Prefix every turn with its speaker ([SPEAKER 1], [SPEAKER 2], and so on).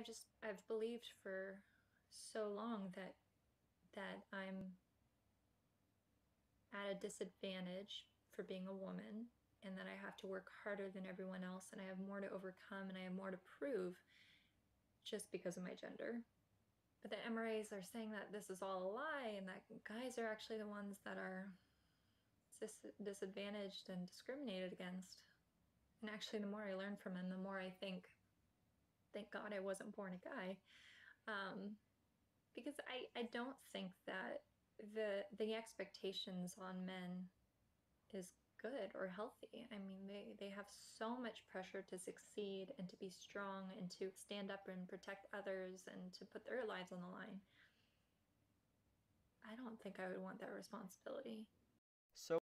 [SPEAKER 1] I've just I've believed for so long that that I'm at a disadvantage for being a woman and that I have to work harder than everyone else and I have more to overcome and I have more to prove just because of my gender. But the MRAs are saying that this is all a lie and that guys are actually the ones that are dis- disadvantaged and discriminated against. And actually, the more I learn from him, the more I think, thank God I wasn't born a guy. Um, because I, I don't think that the the expectations on men is good or healthy. I mean, they, they have so much pressure to succeed and to be strong and to stand up and protect others and to put their lives on the line. I don't think I would want that responsibility.
[SPEAKER 2] So